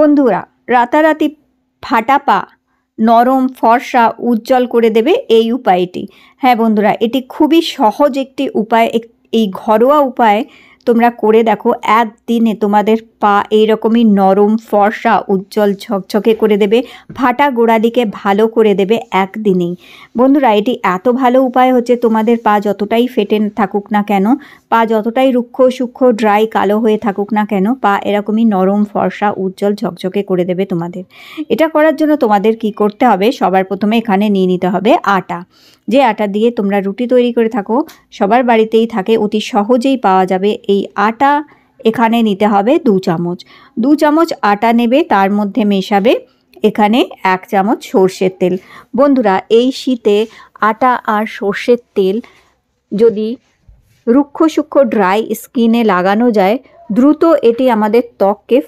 বন্ধুরা, রাতারাতি ফাটা পা নরম ফর্সা উজ্জ্বল করে দেবে এই উপায়টি। হ্যাঁ বন্ধুরা, এটি খুবই সহজ একটি উপায় এই ঘরোয়া উপায় তোমরা করে দেখো, একদিনে তোমাদের পা এইরকমই নরম, ফর্সা, উজ্জ্বল, ঝকঝকে করে দেবে, ফাটা গোড়ালিকে ভালো করে দেবে একদিনেই। বন্ধুরা, এটি এত ভালো উপায় হচ্ছে তোমাদের পা যতটাই ফেটে থাকুক না কেন, পা যতটাই রুক্ষ সূক্ষ্ম, ড্রাই, কালো হয়ে থাকুক না কেন, পা এরকমই নরম, ফর্সা, উজ্জ্বল, ঝকঝকে করে দেবে তোমাদের। এটা করার জন্য তোমাদের কি করতে হবে? সবার প্রথমে এখানে নিয়ে নিতে হবে আটা। যে আটা দিয়ে তোমরা রুটি তৈরি করে থাকো, সবার বাড়িতেই থাকে, অতি সহজেই পাওয়া যাবে। এই আটা এখানে নিতে হবে দু চামচ। দু চামচ আটা নেবে, তার মধ্যে মেশাবে এখানে এক চামচ সর্ষের তেল। বন্ধুরা, এই শীতে আটা আর সর্ষের তেল যদি রুক্ষ সূক্ষ্ম ড্রাই স্কিনে লাগানো যায়, দ্রুত এটি আমাদের ত্বককে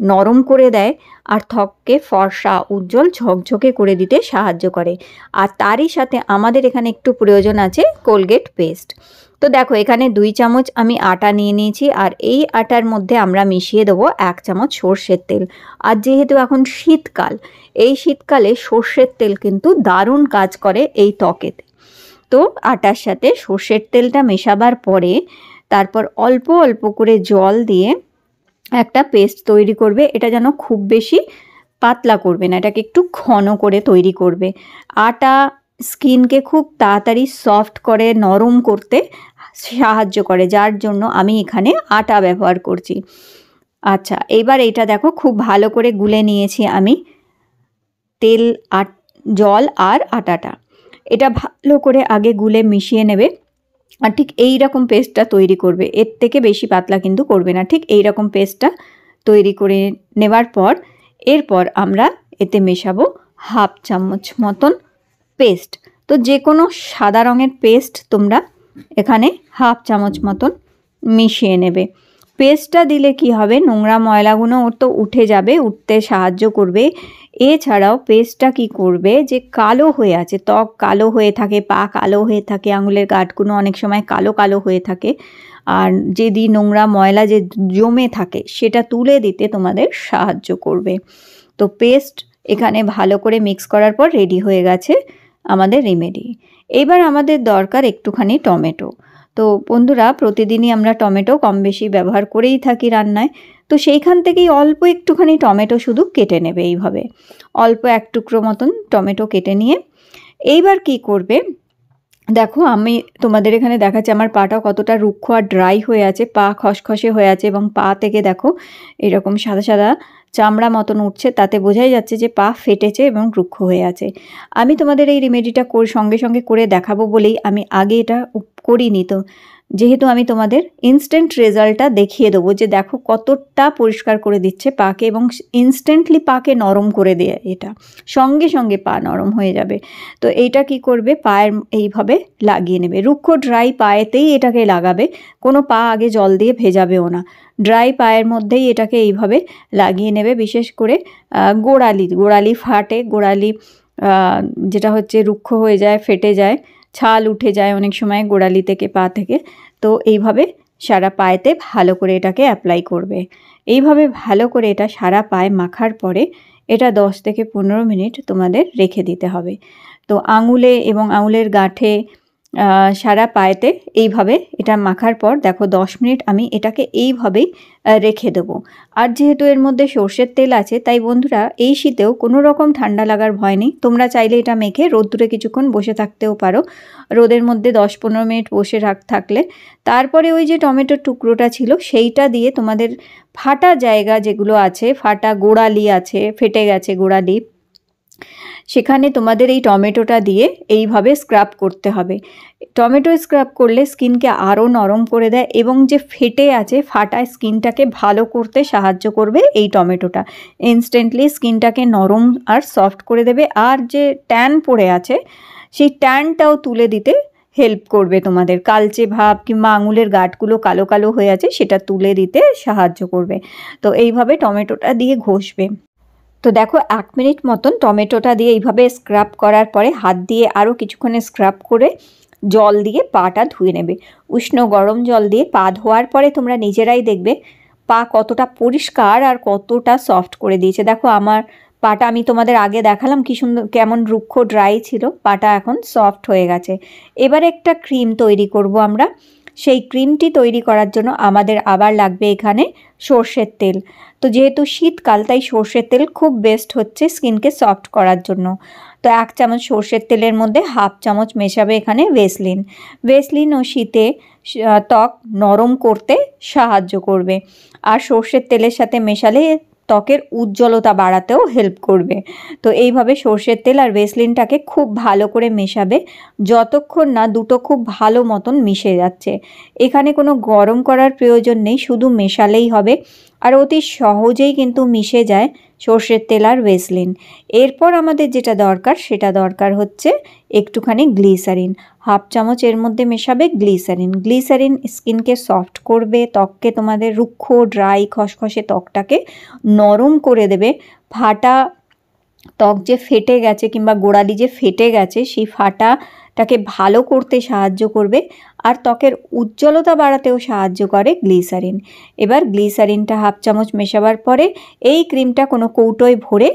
নরম করে দেয় আর ত্বককে ফর্সা, উজ্জ্বল, ঝকঝকে করে দিতে সাহায্য করে। আর তারই সাথে আমাদের এখানে একটু প্রয়োজন আছে কোলগেট পেস্ট। তো দেখো, এখানে দুই চামচ আমি আটা নিয়ে নিয়েছি আর এই আটার মধ্যে আমরা মিশিয়ে দেবো এক চামচ সর্ষের তেল। আর যেহেতু এখন শীতকাল, এই শীতকালে সর্ষের তেল কিন্তু দারুণ কাজ করে এই ত্বকেতে তো আটার সাথে সর্ষের তেলটা মেশাবার পরে তারপর অল্প অল্প করে জল দিয়ে একটা পেস্ট তৈরি করবে, এটা যেন খুব বেশি পাতলা করবে না, এটাকে একটু ঘন করে তৈরি করবে। আটা স্কিনকে খুব তাড়াতাড়ি সফট করে, নরম করতে সাহায্য করে, যার জন্য আমি এখানে আটা ব্যবহার করছি। আচ্ছা এবার এটা দেখো, খুব ভালো করে গুলে নিয়েছি আমি তেল আট জল আর আটাটা। এটা ভালো করে আগে গুলে মিশিয়ে নেবে। আর ঠিক এই রকম পেস্টটা তৈরি করবে। এর থেকে বেশি পাতলা কিন্তু করবে না। ঠিক এই রকম পেস্টটা তৈরি করে নেবার পর, এরপর আমরা এতে মেশাবো হাফ চামচ মতন পেস্ট তো যে কোনো সাদা রঙের পেস্ট তোমরা এখানে হাফ চামচ মতন মিশিয়ে নেবে। পেস্টটা দিলে কি হবে? নোংরা ময়লাগুলো ওর তো উঠে যাবে, উঠতে সাহায্য করবে। এছাড়াও পেস্টটা কি করবে? যে কালো হয়ে আছে, ত্বক কালো হয়ে থাকে, পা কালো হয়ে থাকে, আঙুলের গাঁটগুলো অনেক সময় কালো কালো হয়ে থাকে। আর যেদি নোংরা ময়লা যে জমে থাকে, সেটা তুলে দিতে তোমাদের সাহায্য করবে। তো পেস্ট এখানে ভালো করে মিক্স করার পর রেডি হয়ে গেছে আমাদের রেমেডি। এবার আমাদের দরকার একটুখানি টমেটো। তো বন্ধুরা, প্রতিদিনই আমরা টমেটো কম বেশি ব্যবহার করেই থাকি রান্নায়। তো সেইখান থেকেই অল্প একটুখানি টমেটো শুধু কেটে নেবে এইভাবে। অল্প এক টুকরো মতন টমেটো কেটে নিয়ে এইবার কি করবে? দেখো আমি তোমাদের এখানে দেখাচ্ছি, আমার পাটা কতটা রুক্ষ আর ড্রাই হয়ে আছে, পা খসখসে হয়ে আছে এবং পা থেকে দেখো এরকম সাদা সাদা চামড়া মতন উঠছে, তাতে বোঝাই যাচ্ছে যে পা ফেটেছে এবং রুক্ষ হয়ে আছে। আমি তোমাদের এই রেমেডিটা সঙ্গে সঙ্গে করে দেখাবো বলেই আমি আগে এটা করিনি তো। যেহেতু আমি তোমাদের ইনস্ট্যান্ট রেজাল্টটা দেখিয়ে দেবো যে দেখো কতটা পরিষ্কার করে দিচ্ছে পাকে এবং ইনস্ট্যান্টলি পাকে নরম করে দেয় এটা। সঙ্গে সঙ্গে পা নরম হয়ে যাবে। তো এইটা কি করবে? পায়ের এইভাবে লাগিয়ে নেবে। রুক্ষ ড্রাই পায়েতেই এটাকে লাগাবে। কোনো পা আগে জল দিয়ে ভেজাবেও না। ড্রাই পায়ের মধ্যেই এটাকে এইভাবে লাগিয়ে নেবে। বিশেষ করে গোড়ালি। গোড়ালি ফাটে। গোড়ালি যেটা হচ্ছে রুক্ষ হয়ে যায়, ফেটে যায়। ছাল উঠে যায় অনেক সময় গোড়ালি থেকে, পা থেকে। তো এইভাবে সারা পায়েতে ভালো করে এটাকে অ্যাপ্লাই করবে। এইভাবে ভালো করে এটা সারা পায়ে মাখার পরে এটা দশ থেকে পনেরো মিনিট তোমাদের রেখে দিতে হবে। তো আঙুলে এবং আঙুলের গাঁঠে সারা পায়েতে এইভাবে এটা মাখার পর দেখো দশ মিনিট আমি এটাকে এইভাবেই রেখে দেবো। আর যেহেতু এর মধ্যে সর্ষের তেল আছে, তাই বন্ধুরা এই শীতেও কোনো রকম ঠান্ডা লাগার ভয় নেই। তোমরা চাইলে এটা মেখে রোদ্দুরে কিছুক্ষণ বসে থাকতেও পারো। রোদের মধ্যে দশ পনেরো মিনিট বসে রাখ, থাকলে। তারপরে ওই যে টমেটোর টুকরোটা ছিল, সেইটা দিয়ে তোমাদের ফাটা জায়গা যেগুলো আছে, ফাটা গোড়ালি আছে, ফেটে গেছে গোড়ালি সেখানে তোমাদের এই টমেটোটা দিয়ে এইভাবে স্ক্রাব করতে হবে। টমেটো স্ক্রাব করলে স্কিনকে আরও নরম করে দেয় এবং যে ফেটে আছে, ফাটা স্কিনটাকে ভালো করতে সাহায্য করবে এই টমেটোটা। ইনস্ট্যান্টলি স্কিনটাকে নরম আর সফট করে দেবে আর যে ট্যান পড়ে আছে, সেই ট্যানটাও তুলে দিতে হেল্প করবে তোমাদের। কালচে ভাব কিংবা আঙুলের গাঁটগুলো কালো কালো হয়ে আছে, সেটা তুলে দিতে সাহায্য করবে। তো এইভাবে টমেটোটা দিয়ে ঘষবে। তো দেখো, এক মিনিট মতন টমেটোটা দিয়ে এইভাবে স্ক্রাব করার পরে হাত দিয়ে আরও কিছুক্ষণে স্ক্রাব করে জল দিয়ে পাটা ধুয়ে নেবে। উষ্ণ গরম জল দিয়ে পা ধোয়ার পরে তোমরা নিজেরাই দেখবে পা কতটা পরিষ্কার আর কতটা সফট করে দিয়েছে। দেখো, আমার পাটা আমি তোমাদের আগে দেখালাম কি সুন্দর, কেমন রুক্ষ ড্রাই ছিল, পাটা এখন সফট হয়ে গেছে। এবার একটা ক্রিম তৈরি করব আমরা। সেই ক্রিমটি তৈরি করার জন্য আমাদের আবার লাগবে এখানে সর্ষের তেল। তো যেহেতু শীতকাল, তাই সর্ষের তেল খুব বেস্ট হচ্ছে স্কিনকে সফট করার জন্য। তো এক চামচ সর্ষের তেলের মধ্যে হাফ চামচ মেশাবে এখানে ভেসলিন ভেসলিন ও শীতে ত্বক নরম করতে সাহায্য করবে। আর সর্ষের তেলের সাথে মেশালে ত্বকের উজ্জ্বলতা বাড়াতেও হেল্প করবে। তো এইভাবে সর্ষের তেল আর ভেসলিনটাকে খুব ভালো করে মেশাবে, যতক্ষণ না দুটো খুব ভালো মতন মিশে যাচ্ছে। এখানে কোনো গরম করার প্রয়োজন নেই, শুধু মেশালেই হবে। আর অতি সহজেই কিন্তু মিশে যায় সর্ষের তেল আর ভেসলিন। এরপর আমাদের যেটা দরকার, সেটা দরকার হচ্ছে একটুখানি গ্লিসারিন। হাফ চামচ এর মধ্যে মেশাবে গ্লিসারিন। গ্লিসারিন স্কিনকে সফট করবে, ত্বককে তোমাদের রুক্ষ, ড্রাই, খসখসে ত্বকটাকে নরম করে দেবে। ফাটা ত্বক যে ফেটে গেছে কিংবা গোড়ালি যে ফেটে গেছে, সেই ফাটাটাকে ভালো করতে সাহায্য করবে আর ত্বকের উজ্জ্বলতা বাড়াতেও সাহায্য করে গ্লিসারিন। এবার গ্লিসারিনটা হাফ চামচ মেশাবার পরে এই ক্রিমটা কোনো কৌটোয় ভরে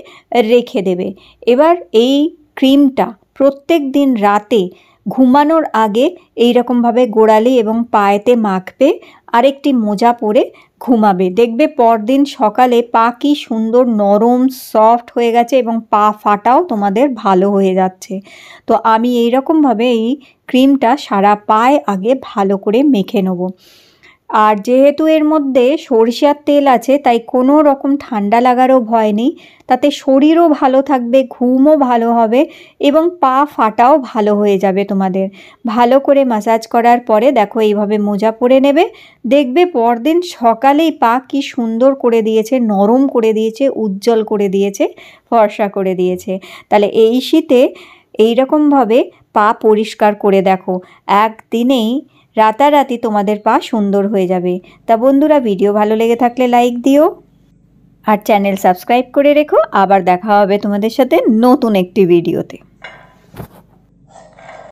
রেখে দেবে। এবার এই ক্রিমটা প্রত্যেক দিন রাতে ঘুমানোর আগে এই রকমভাবে গোড়ালি এবং পায়েতে মাখবে, আরেকটি মোজা পরে ঘুমাবে। দেখবে পরদিন সকালে পা কি সুন্দর নরম সফট হয়ে গেছে এবং পা ফাটাও তোমাদের ভালো হয়ে যাচ্ছে। তো আমি এই রকমভাবে এই ক্রিমটা সারা পায়ে আগে ভালো করে মেখে নেব। আর যেহেতু এর মধ্যে সরিষার তেল আছে, তাই কোনো রকম ঠান্ডা লাগারও ভয় নেই। তাতে শরীরও ভালো থাকবে, ঘুমও ভালো হবে এবং পা ফাটাও ভালো হয়ে যাবে তোমাদের। ভালো করে মাসাজ করার পরে দেখো এইভাবে মোজা পরে নেবে। দেখবে পরদিন সকালেই পা কি সুন্দর করে দিয়েছে, নরম করে দিয়েছে, উজ্জ্বল করে দিয়েছে, ফর্সা করে দিয়েছে। তাহলে এই শীতে এইরকমভাবে পা পরিষ্কার করে দেখো। একদিনেই রাতারাতি তোমাদের পা সুন্দর হয়ে যাবে। তা বন্ধুরা, ভিডিও ভালো লেগে থাকলে লাইক দিও আর চ্যানেল সাবস্ক্রাইব করে রেখো। আবার দেখা হবে তোমাদের সাথে নতুন একটি ভিডিওতে।